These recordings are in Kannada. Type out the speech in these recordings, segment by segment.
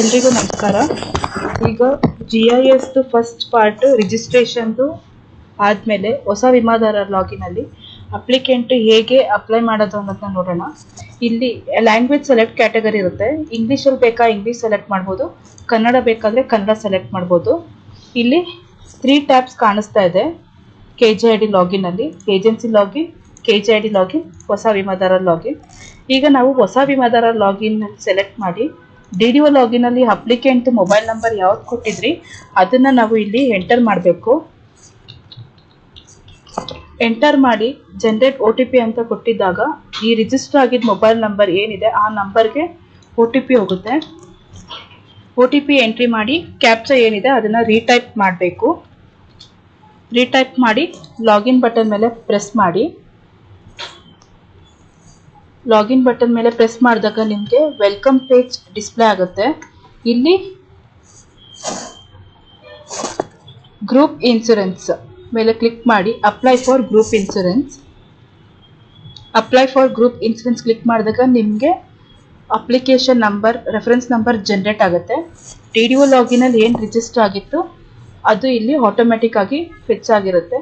ಎಲ್ರಿಗೂ ನಮಸ್ಕಾರ. ಈಗ ಜಿ ಐ ಎಸ್ದು ಫಸ್ಟ್ ಪಾರ್ಟ್ ರಿಜಿಸ್ಟ್ರೇಷನ್ದು ಆದಮೇಲೆ ಹೊಸ ವಿಮಾದಾರ ಲಾಗಿನಲ್ಲಿ ಅಪ್ಲಿಕೆಂಟ್ ಹೇಗೆ ಅಪ್ಲೈ ಮಾಡೋದು ಅನ್ನೋದನ್ನ ನೋಡೋಣ. ಇಲ್ಲಿ ಲ್ಯಾಂಗ್ವೇಜ್ ಸೆಲೆಕ್ಟ್ ಕ್ಯಾಟಗರಿ ಇರುತ್ತೆ. ಇಂಗ್ಲೀಷಲ್ಲಿ ಬೇಕಾ ಇಂಗ್ಲೀಷ್ ಸೆಲೆಕ್ಟ್ ಮಾಡ್ಬೋದು. ಕನ್ನಡ ಬೇಕಾದರೆ ಕನ್ನಡ ಸೆಲೆಕ್ಟ್ ಮಾಡ್ಬೋದು. ಇಲ್ಲಿ ತ್ರೀ ಟ್ಯಾಬ್ಸ್ ಕಾಣಿಸ್ತಾ ಇದೆ K G I D ಲಾಗಿನಲ್ಲಿ agency login K G I D login ಹೊಸ ವಿಮಾದಾರ ಲಾಗಿನ್ ಈಗ ನಾವು ಹೊಸ ವಿಮಾದಾರ ಲಾಗಿನ್ ಸೆಲೆಕ್ಟ್ ಮಾಡಿ ಡಿ ಡಿ ಒ ಲಾಗಿನಲ್ಲಿ ಅಪ್ಲಿಕೆಂಟ್ ಮೊಬೈಲ್ ನಂಬರ್ ಯಾವ್ದು ಕೊಟ್ಟಿದ್ರಿ, ಅದನ್ನ ನಾವು ಇಲ್ಲಿ ಎಂಟರ್ ಮಾಡಬೇಕು. ಎಂಟರ್ ಮಾಡಿ ಜನರೇಟ್ ಒ ಟಿ ಪಿ ಅಂತ ಕೊಟ್ಟಿದ್ದಾಗ, ಈ ರಿಜಿಸ್ಟರ್ ಆಗಿದ್ದ ಮೊಬೈಲ್ ನಂಬರ್ ಏನಿದೆ, ಆ ನಂಬರ್ಗೆ ಒ ಟಿ ಪಿ ಹೋಗುತ್ತೆ. ಒ ಟಿ ಪಿ ಎಂಟ್ರಿ ಮಾಡಿ ಕ್ಯಾಪ್ಚ ಏನಿದೆ, ಅದನ್ನು ರೀಟೈಪ್ ಮಾಡಬೇಕು. ರೀಟೈಪ್ ಮಾಡಿ ಲಾಗಿನ್ ಬಟನ್ ಮೇಲೆ ಪ್ರೆಸ್ ಮಾಡಿ. ಲಾಗಿನ್ ಬಟನ್ ಮೇಲೆ ಪ್ರೆಸ್ ಮಾಡಿದಾಗ ನಿಮಗೆ ವೆಲ್ಕಮ್ ಪೇಜ್ ಡಿಸ್ಪ್ಲೇ ಆಗುತ್ತೆ. ಇಲ್ಲಿ ಗ್ರೂಪ್ ಇನ್ಸೂರೆನ್ಸ್ ಮೇಲೆ ಕ್ಲಿಕ್ ಮಾಡಿ apply for group insurance. Apply for group insurance click ಮಾಡಿದಾಗ ನಿಮಗೆ application number, reference number generate ಆಗುತ್ತೆ. ಟಿ ಡಿ ಒ ಲಾಗಿನಲ್ಲಿ ಏನು ರಿಜಿಸ್ಟರ್ ಆಗಿತ್ತು, ಅದು ಇಲ್ಲಿ ಆಟೋಮೆಟಿಕ್ ಆಗಿ ಫಿಕ್ಸ್ ಆಗಿರುತ್ತೆ.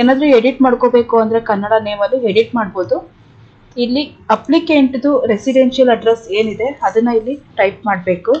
ಏನಾದರೂ ಎಡಿಟ್ ಮಾಡ್ಕೋಬೇಕು ಅಂದರೆ ಕನ್ನಡ ನೇಮಲ್ಲಿ ಎಡಿಟ್ ಮಾಡ್ಬೋದು. ಇಲ್ಲಿ ಅಪ್ಲಿಕೆಂಟ್ದು ರೆಸಿಡೆನ್ಷಿಯಲ್ ಅಡ್ರೆಸ್ ಏನಿದೆ ಅದನ್ನ ಇಲ್ಲಿ ಟೈಪ್ ಮಾಡಬೇಕು.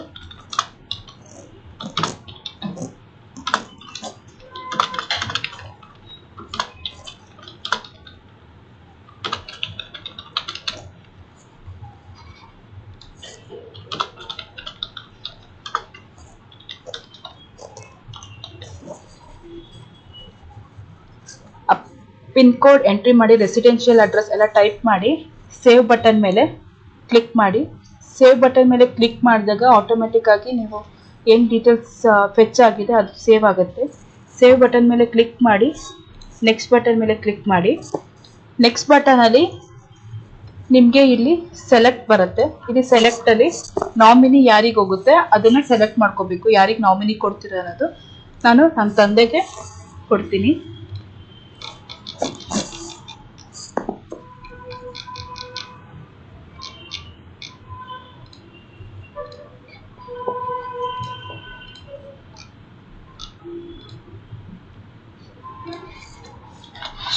ಪಿನ್ ಕೋಡ್ ಎಂಟ್ರಿ ಮಾಡಿ ರೆಸಿಡೆನ್ಷಿಯಲ್ ಅಡ್ರೆಸ್ ಎಲ್ಲ ಟೈಪ್ ಮಾಡಿ, ಸೇವ್ ಬಟನ್ ಮೇಲೆ ಕ್ಲಿಕ್ ಮಾಡಿ. ಸೇವ್ ಬಟನ್ ಮೇಲೆ ಕ್ಲಿಕ್ ಮಾಡಿದಾಗ ಆಟೋಮೆಟಿಕ್ಕಾಗಿ ನೀವು ಏನು ಡೀಟೇಲ್ಸ್ ಫೆಚ್ ಆಗಿದೆ ಅದು ಸೇವ್ ಆಗುತ್ತೆ. ಸೇವ್ ಬಟನ್ ಮೇಲೆ ಕ್ಲಿಕ್ ಮಾಡಿ ನೆಕ್ಸ್ಟ್ ಬಟನ್ ಮೇಲೆ ಕ್ಲಿಕ್ ಮಾಡಿ. ನೆಕ್ಸ್ಟ್ ಬಟನಲ್ಲಿ ನಿಮಗೆ ಇಲ್ಲಿ ಸೆಲೆಕ್ಟ್ ಬರುತ್ತೆ. ಇಲ್ಲಿ ಸೆಲೆಕ್ಟಲ್ಲಿ ನಾಮಿನಿ ಯಾರಿಗೆ ಹೋಗುತ್ತೆ, ಅದನ್ನು ಸೆಲೆಕ್ಟ್ ಮಾಡ್ಕೋಬೇಕು. ಯಾರಿಗೆ ನಾಮಿನಿ ಕೊಡ್ತೀರ ಅನ್ನೋದು ನಾನು ನನ್ನ ತಂದೆಗೆ ಕೊಡ್ತೀನಿ.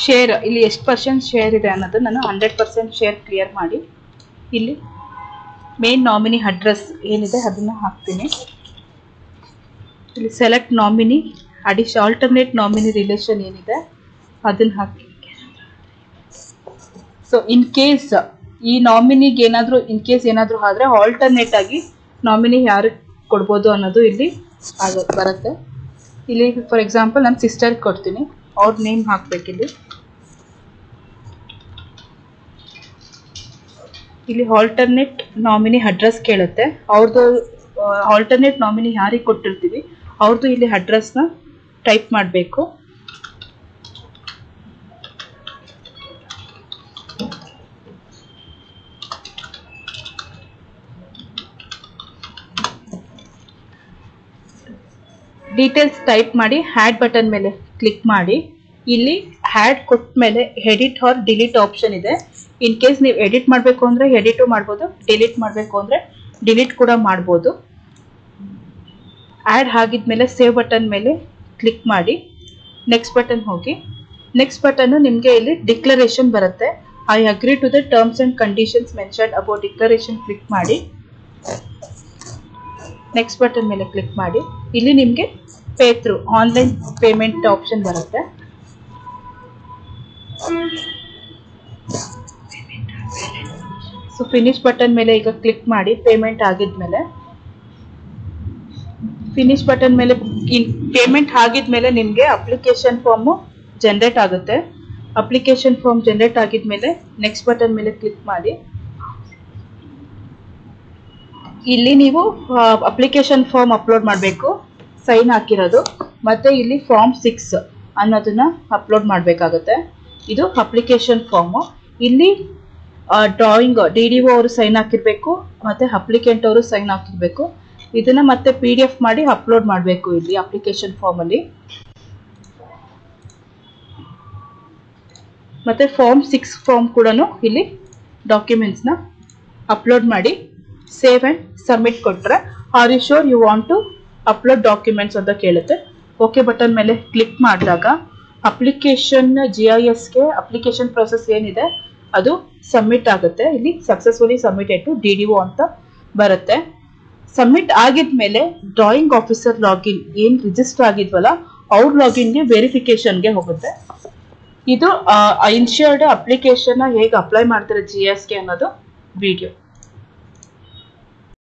ಶೇರ್ ಇಲ್ಲಿ ಎಷ್ಟು ಪರ್ಸೆಂಟ್ ಶೇರ್ ಇದೆ ಅನ್ನೋದು ನಾನು ಹಂಡ್ರೆಡ್ ಪರ್ಸೆಂಟ್ ಶೇರ್ ಕ್ಲಿಯರ್ ಮಾಡಿ. ಇಲ್ಲಿ ಮೇನ್ ನಾಮಿನಿ ಅಡ್ರೆಸ್ ಏನಿದೆ ಅದನ್ನು ಹಾಕ್ತೀನಿ. ಇಲ್ಲಿ ಸೆಲೆಕ್ಟ್ ನಾಮಿನಿ ಅಡಿಷ್ ಆಲ್ಟರ್ನೇಟ್ ನಾಮಿನಿ ರಿಲೇಷನ್ ಏನಿದೆ ಅದನ್ನು ಹಾಕಿ. ಸೊ ಇನ್ ಕೇಸ್ ಈ ನಾಮಿನಿಗೆ ಏನಾದರೂ ಇನ್ ಕೇಸ್ ಏನಾದರೂ ಆದರೆ ಆಲ್ಟರ್ನೇಟ್ ಆಗಿ ನಾಮಿನಿ ಯಾರಿಗೆ ಕೊಡ್ಬೋದು ಅನ್ನೋದು ಇಲ್ಲಿ ಆಗ ಬರುತ್ತೆ. ಇಲ್ಲಿ ಫಾರ್ ಎಕ್ಸಾಂಪಲ್ ನನ್ನ ಸಿಸ್ಟರ್ಗೆ ಕೊಡ್ತೀನಿ. ಅವ್ರ ನೇಮ್ ಹಾಕ್ಬೇಕಿಲ್ಲಿ. ಇಲ್ಲಿ ಆಲ್ಟರ್ನೇಟ್ ನಾಮಿನಿ ಅಡ್ರೆಸ್ ಕೇಳುತ್ತೆ. ಅವ್ರದ್ದು ಆಲ್ಟರ್ನೇಟ್ ನಾಮಿನಿ ಯಾರಿಗೆ ಕೊಟ್ಟಿರ್ತೀವಿ ಅವ್ರದ್ದು ಇಲ್ಲಿ ಅಡ್ರೆಸ್ನ ಟೈಪ್ ಮಾಡಬೇಕು. ಡೀಟೇಲ್ಸ್ ಟೈಪ್ ಮಾಡಿ ಹ್ಯಾಡ್ ಬಟನ್ ಮೇಲೆ ಕ್ಲಿಕ್ ಮಾಡಿ. ಇಲ್ಲಿ ಹ್ಯಾಡ್ ಕೊಟ್ಟ ಮೇಲೆ ಎಡಿಟ್ ಆರ್ ಡಿಲೀಟ್ ಆಪ್ಷನ್ ಇದೆ. ಇನ್ ಕೇಸ್ ನೀವು ಎಡಿಟ್ ಮಾಡಬೇಕು ಅಂದರೆ ಎಡಿಟು ಮಾಡ್ಬೋದು ಡಿಲೀಟ್ ಮಾಡಬೇಕು ಅಂದರೆ ಡಿಲೀಟ್ ಕೂಡ ಮಾಡ್ಬೋದು. ಆ್ಯಡ್ ಆಗಿದ್ಮೇಲೆ ಸೇವ್ ಬಟನ್ ಮೇಲೆ ಕ್ಲಿಕ್ ಮಾಡಿ. ನೆಕ್ಸ್ಟ್ ಬಟನ್ ಹೋಗಿ. ನೆಕ್ಸ್ಟ್ ಬಟನ್ನು ನಿಮಗೆ ಇಲ್ಲಿ ಡಿಕ್ಲರೇಷನ್ ಬರುತ್ತೆ. I agree to the terms and conditions mention about declaration click ಮಾಡಿ. ನೆಕ್ಸ್ಟ್ ಬಟನ್ ಮೇಲೆ ಕ್ಲಿಕ್ ಮಾಡಿ. ಇಲ್ಲಿ ನಿಮಗೆ pay through online payment option ಬರುತ್ತೆ. ಸೊ ಫಿನಿಶ್ ಬಟನ್ ಮೇಲೆ ಈಗ ಕ್ಲಿಕ್ ಮಾಡಿ ಪೇಮೆಂಟ್ ಆಗಿದ್ಮೇಲೆ. ಫಿನಿಶ್ ಬಟನ್ ಮೇಲೆ ಪೇಮೆಂಟ್ ಆಗಿದ್ಮೇಲೆ ನಿಮಗೆ ಅಪ್ಲಿಕೇಶನ್ ಫಾರ್ಮು ಜನ್ರೇಟ್ ಆಗುತ್ತೆ. ಅಪ್ಲಿಕೇಶನ್ ಫಾರ್ಮ್ ಜನ್ರೇಟ್ ಆಗಿದ್ಮೇಲೆ ನೆಕ್ಸ್ಟ್ ಬಟನ್ ಮೇಲೆ ಕ್ಲಿಕ್ ಮಾಡಿ. ಇಲ್ಲಿ ನೀವು ಅಪ್ಲಿಕೇಶನ್ ಫಾರ್ಮ್ ಅಪ್ಲೋಡ್ ಮಾಡಬೇಕು. ಸೈನ್ ಹಾಕಿರೋದು. ಮತ್ತು ಇಲ್ಲಿ ಫಾರ್ಮ್ ಸಿಕ್ಸ್ ಅನ್ನೋದನ್ನ ಅಪ್ಲೋಡ್ ಮಾಡಬೇಕಾಗುತ್ತೆ. ಇದು ಅಪ್ಲಿಕೇಶನ್ ಫಾರ್ಮು ಇಲ್ಲಿ ಡ್ರಾಯಿಂಗ್ ಡಿ ಡಿ ಒ ಅವರು ಸೈನ್ ಹಾಕಿರಬೇಕು, ಮತ್ತು ಅಪ್ಲಿಕೆಂಟ್ ಅವರು ಸೈನ್ ಹಾಕಿರಬೇಕು. ಇದನ್ನು ಮತ್ತೆ ಪಿ ಡಿ ಎಫ್ ಮಾಡಿ ಅಪ್ಲೋಡ್ ಮಾಡಬೇಕು ಇಲ್ಲಿ ಅಪ್ಲಿಕೇಶನ್ ಫಾರ್ಮಲ್ಲಿ ಮತ್ತು ಫಾರ್ಮ್ ಸಿಕ್ಸ್ ಫಾರ್ಮ್ ಕೂಡ ಇಲ್ಲಿ ಡಾಕ್ಯುಮೆಂಟ್ಸ್ನ ಅಪ್ಲೋಡ್ ಮಾಡಿ ಸೇವ್ ಅಂಡ್ ಸಬ್ಮಿಟ್ ಕೊಟ್ಟರೆ are you sure you want to upload documents ಅಂತ ಕೇಳುತ್ತೆ. ಓಕೆ ಬಟನ್ ಮೇಲೆ ಕ್ಲಿಕ್ ಮಾಡಿದಾಗ ಅಪ್ಲಿಕೇಶನ್ ಜಿ ಐ ಎಸ್ಗೆ ಅಪ್ಲಿಕೇಶನ್ ಪ್ರೊಸೆಸ್ ಏನಿದೆ, ಅದು ಸಬ್ಮಿಟ್ ಆಗುತ್ತೆ. ಇಲ್ಲಿ successfully submitted to D D O ಅಂತ ಬರುತ್ತೆ. ಸಬ್ಮಿಟ್ ಆಗಿದ್ಮೇಲೆ ಡ್ರಾಯಿಂಗ್ ಆಫೀಸರ್ ಲಾಗಿನ್ ಏನು ರಿಜಿಸ್ಟರ್ ಆಗಿದ್ವಲ್ಲ, ಅವ್ರ ಲಾಗಿನ್ಗೆ ವೆರಿಫಿಕೇಶನ್ಗೆ ಹೋಗುತ್ತೆ. ಇದು ಇನ್ಶೂರ್ಡ್ ಅಪ್ಲಿಕೇಶನ್ ಹೇಗೆ ಅಪ್ಲೈ ಮಾಡ್ತಾರೆ ಜಿ ಎಸ್ಗೆ ಅನ್ನೋದು ವಿಡಿಯೋ